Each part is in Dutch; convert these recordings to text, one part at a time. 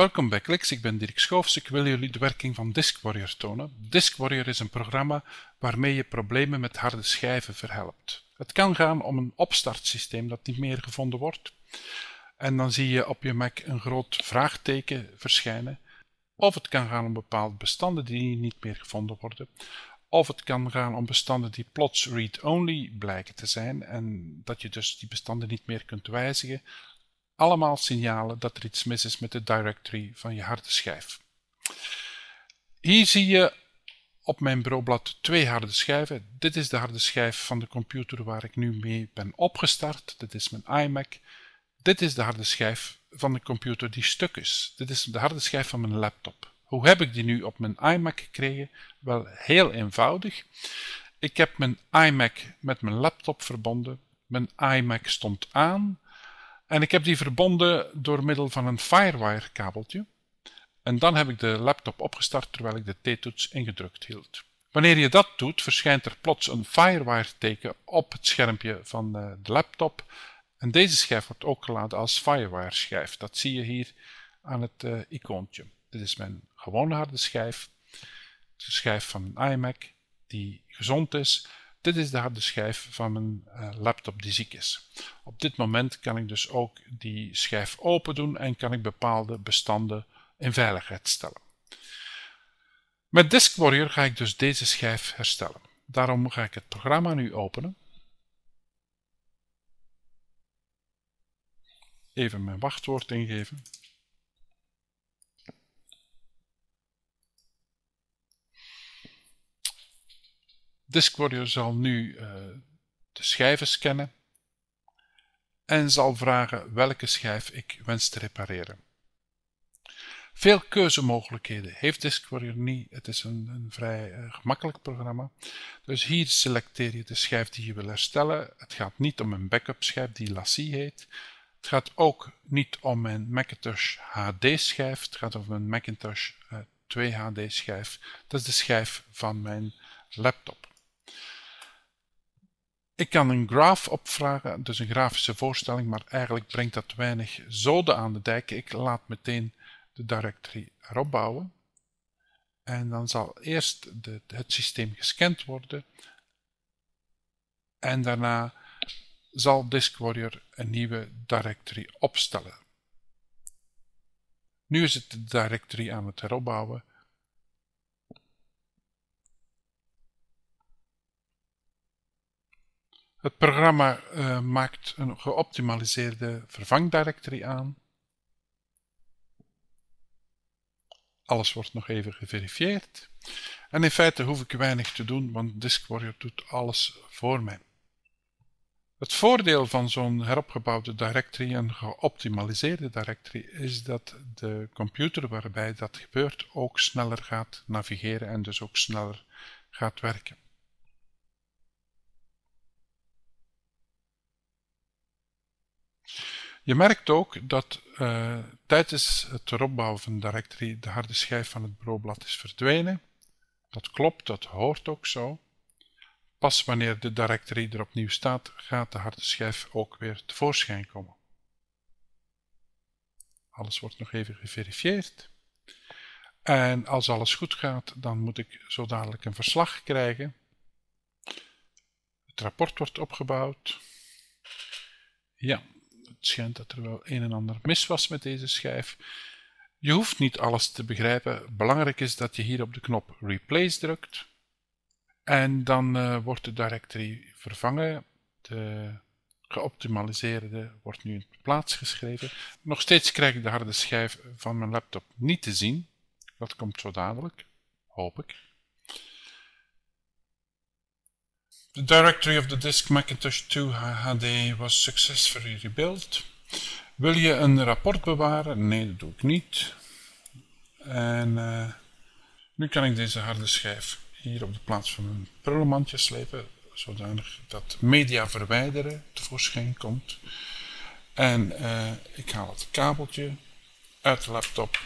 Welkom bij Clix, ik ben Dirk Schoofs. Ik wil jullie de werking van Disk Warrior tonen. Disk Warrior is een programma waarmee je problemen met harde schijven verhelpt. Het kan gaan om een opstartsysteem dat niet meer gevonden wordt. En dan zie je op je Mac een groot vraagteken verschijnen. Of het kan gaan om bepaalde bestanden die niet meer gevonden worden. Of het kan gaan om bestanden die plots read-only blijken te zijn en dat je dus die bestanden niet meer kunt wijzigen allemaal signalen dat er iets mis is met de directory van je harde schijf. Hier zie je op mijn bureaublad twee harde schijven. Dit is de harde schijf van de computer waar ik nu mee ben opgestart. Dit is mijn iMac. Dit is de harde schijf van de computer die stuk is. Dit is de harde schijf van mijn laptop. Hoe heb ik die nu op mijn iMac gekregen? Wel heel eenvoudig. Ik heb mijn iMac met mijn laptop verbonden. Mijn iMac stond aan. En ik heb die verbonden door middel van een Firewire kabeltje. En dan heb ik de laptop opgestart terwijl ik de T-toets ingedrukt hield. Wanneer je dat doet, verschijnt er plots een Firewire teken op het schermpje van eh, de laptop. En deze schijf wordt ook geladen als Firewire schijf. Dat zie je hier aan het uh, icoontje. Dit is mijn gewone harde schijf. De schijf van een iMac die gezond is. Dit is de harde schijf van mijn uh, laptop die ziek is. Op dit moment kan ik dus ook die schijf open doen en kan ik bepaalde bestanden in veiligheid stellen. Met Disk Warrior ga ik dus deze schijf herstellen. Daarom ga ik het programma nu openen. Even mijn wachtwoord ingeven. Disk zal nu uh, de schijven scannen en zal vragen welke schijf ik wens te repareren. Veel keuzemogelijkheden heeft Disk niet. Het is een, een vrij uh, gemakkelijk programma. Dus hier selecteer je de schijf die je wil herstellen. Het gaat niet om een backup schijf die Lassie heet. Het gaat ook niet om een Macintosh HD schijf. Het gaat om een Macintosh uh, 2 HD schijf. Dat is de schijf van mijn laptop. Ik kan een graph opvragen, dus een grafische voorstelling, maar eigenlijk brengt dat weinig zoden aan de dijk. Ik laat meteen de directory erop bouwen. En dan zal eerst de, het systeem gescand worden. En daarna zal Disk Warrior een nieuwe directory opstellen. Nu is het de directory aan het heropbouwen. Het programma uh, maakt een geoptimaliseerde vervangdirectory aan. Alles wordt nog even geverifieerd. En in feite hoef ik weinig te doen, want Disk Warrior doet alles voor mij. Het voordeel van zo'n heropgebouwde directory, een geoptimaliseerde directory, is dat de computer waarbij dat gebeurt ook sneller gaat navigeren en dus ook sneller gaat werken. Je merkt ook dat uh, tijdens het eropbouwen van de directory de harde schijf van het bureaublad is verdwenen. Dat klopt, dat hoort ook zo. Pas wanneer de directory er opnieuw staat, gaat de harde schijf ook weer tevoorschijn komen. Alles wordt nog even geverifieerd. En als alles goed gaat, dan moet ik zo dadelijk een verslag krijgen. Het rapport wordt opgebouwd. Ja, schijnt dat er wel een en ander mis was met deze schijf. Je hoeft niet alles te begrijpen. Belangrijk is dat je hier op de knop Replace drukt. En dan uh, wordt de directory vervangen. De geoptimaliseerde wordt nu in plaats geschreven. Nog steeds krijg ik de harde schijf van mijn laptop niet te zien. Dat komt zo dadelijk, hoop ik. The directory of the disk Macintosh 2 HD was successfully rebuilt. Wil je een rapport bewaren? Nee, dat doe ik niet. En uh, nu kan ik deze harde schijf hier op de plaats van mijn prullenmandje slepen, zodanig dat media verwijderen tevoorschijn komt. En uh, ik haal het kabeltje uit de laptop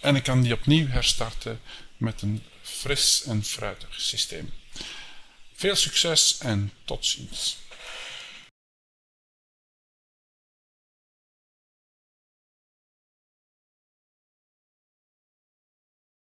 en ik kan die opnieuw herstarten met een fris en fruitig systeem. Veel succes en tot ziens.